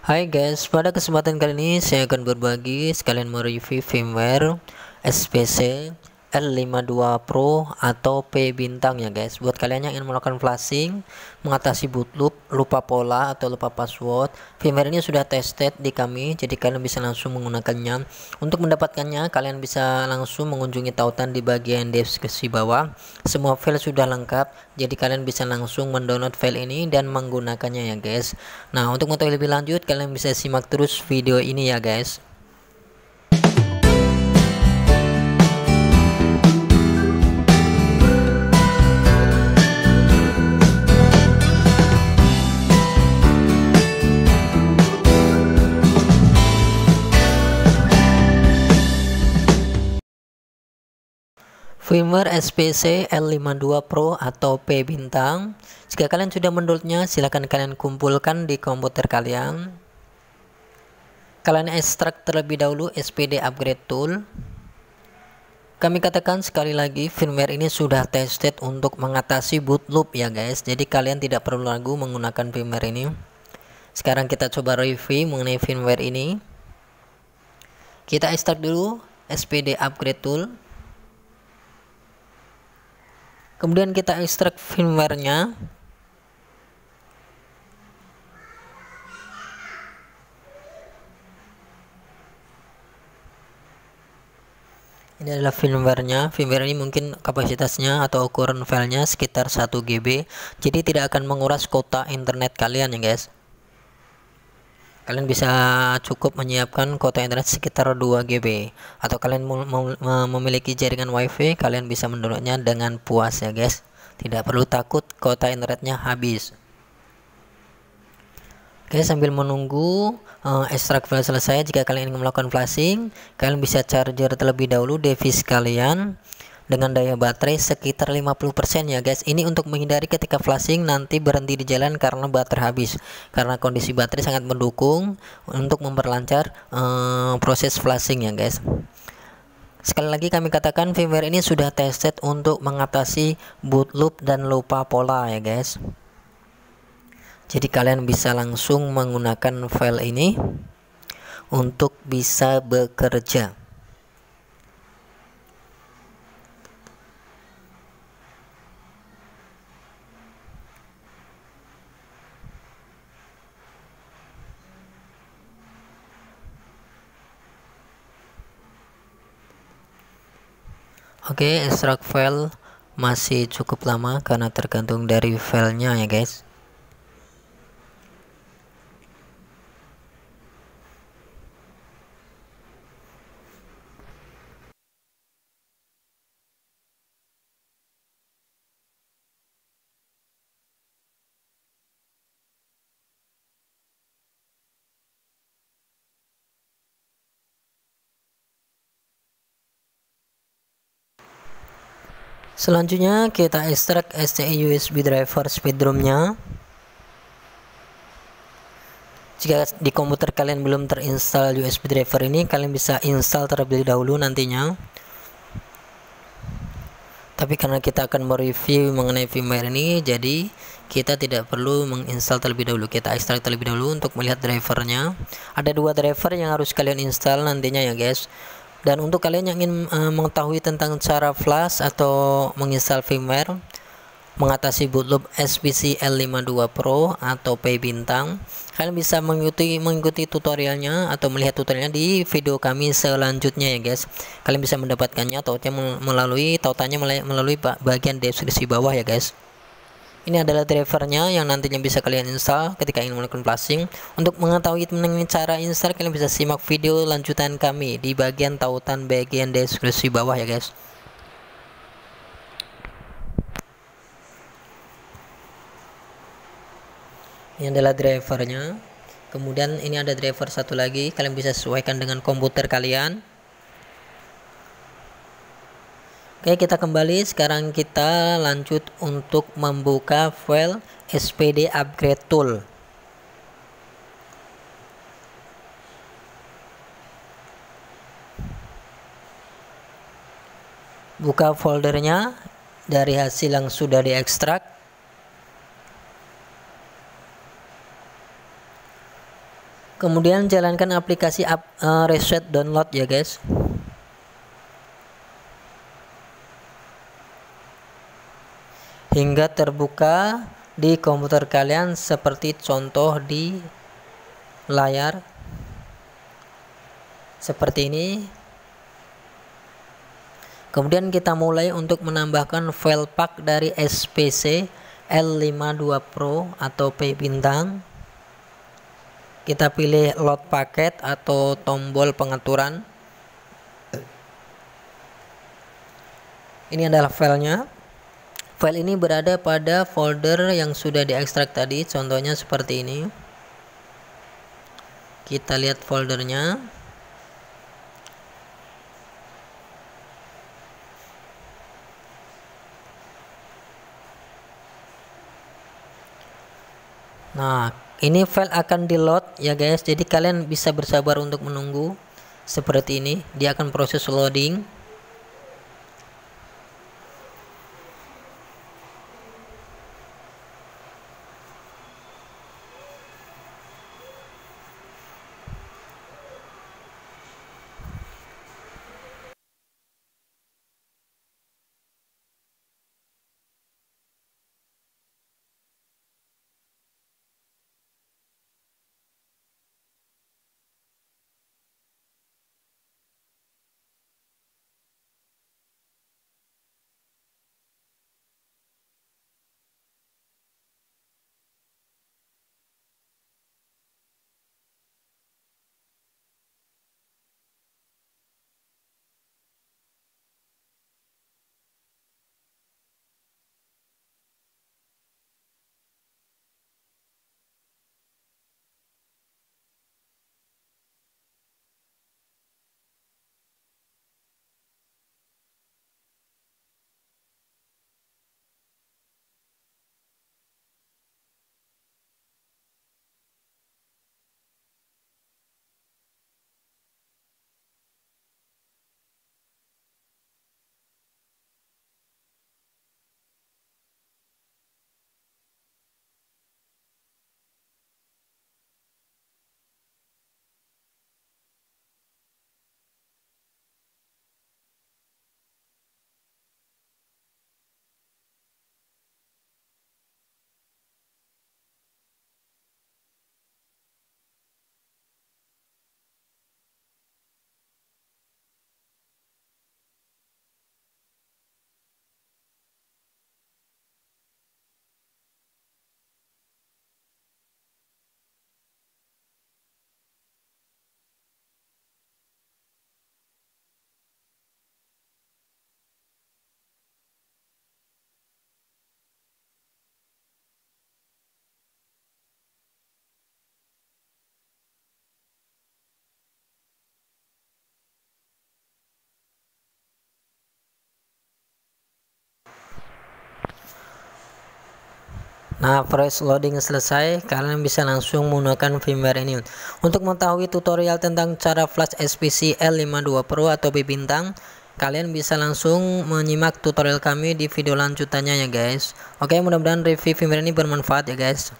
Hai guys, pada kesempatan kali ini saya akan berbagi sekalian mereview firmware SPC L52 Pro atau P bintang ya guys. Buat kalian yang ingin melakukan flashing mengatasi boot loop lupa pola atau lupa password firmware ini sudah tested di kami jadi kalian bisa langsung menggunakannya. Untuk mendapatkannya kalian bisa langsung mengunjungi tautan di bagian deskripsi bawah. Semua file sudah lengkap jadi kalian bisa langsung mendownload file ini dan menggunakannya ya guys. Nah untuk mengetahui lebih lanjut kalian bisa simak terus video ini ya guys firmware SPC L52 Pro atau P bintang. Jika kalian sudah mendownloadnya silahkan kalian kumpulkan di komputer kalian. Kalian ekstrak terlebih dahulu SPD upgrade tool. Kami katakan sekali lagi firmware ini sudah tested untuk mengatasi boot loop ya guys. Jadi kalian tidak perlu lagu menggunakan firmware ini. Sekarang kita coba review mengenai firmware ini. Kita ekstrak dulu SPD upgrade tool kemudian kita ekstrak firmware-nya. Ini adalah firmware-nya. Firmware ini mungkin kapasitasnya atau ukuran filenya sekitar 1 GB jadi tidak akan menguras kuota internet kalian ya guys kalian bisa cukup menyiapkan kuota internet sekitar 2 GB atau kalian memiliki jaringan wifi kalian bisa mendownloadnya dengan puas ya guys. Tidak perlu takut kuota internetnya habis. Oke sambil menunggu uh, ekstrak file selesai jika kalian ingin melakukan flashing kalian bisa charger terlebih dahulu device kalian dengan daya baterai sekitar 50% ya guys. Ini untuk menghindari ketika flashing nanti berhenti di jalan karena baterai habis. Karena kondisi baterai sangat mendukung untuk memperlancar uh, proses flashing ya guys. Sekali lagi kami katakan firmware ini sudah tested untuk mengatasi boot loop dan lupa pola ya guys. Jadi kalian bisa langsung menggunakan file ini untuk bisa bekerja Oke, okay, extract file masih cukup lama karena tergantung dari filenya ya guys. Selanjutnya kita ekstrak STI USB driver speedromnya. Jika di komputer kalian belum terinstall USB driver ini, kalian bisa install terlebih dahulu nantinya. Tapi karena kita akan mereview mengenai firmware ini, jadi kita tidak perlu menginstal terlebih dahulu. Kita ekstrak terlebih dahulu untuk melihat drivernya. Ada dua driver yang harus kalian install nantinya ya guys dan untuk kalian yang ingin uh, mengetahui tentang cara flash atau menginstal firmware mengatasi bootloop SPC L52 Pro atau P bintang kalian bisa mengikuti mengikuti tutorialnya atau melihat tutorialnya di video kami selanjutnya ya guys. Kalian bisa mendapatkannya tautnya melalui tautannya melalui bagian deskripsi bawah ya guys ini adalah drivernya yang nantinya bisa kalian install ketika ingin melakukan flashing. Untuk mengetahui mengenai cara install, kalian bisa simak video lanjutan kami di bagian tautan bagian deskripsi bawah ya guys. Ini adalah drivernya. Kemudian ini ada driver satu lagi, kalian bisa sesuaikan dengan komputer kalian. Oke kita kembali. Sekarang kita lanjut untuk membuka file SPD upgrade tool. Buka foldernya. Dari hasil yang sudah diekstrak. Kemudian jalankan aplikasi up, uh, reset download ya guys hingga terbuka di komputer kalian seperti contoh di layar seperti ini. Kemudian kita mulai untuk menambahkan file pack dari SPC L52 Pro atau P bintang. Kita pilih load paket atau tombol pengaturan. Ini adalah filenya file ini berada pada folder yang sudah diekstrak tadi contohnya seperti ini. Kita lihat foldernya. Nah, ini file akan di load ya guys. Jadi kalian bisa bersabar untuk menunggu seperti ini. Dia akan proses loading Nah, proses loading selesai, kalian bisa langsung menggunakan firmware ini. Untuk mengetahui tutorial tentang cara flash SPC L52 Pro atau bintang, kalian bisa langsung menyimak tutorial kami di video lanjutannya ya guys. Oke, mudah-mudahan review firmware ini bermanfaat ya guys.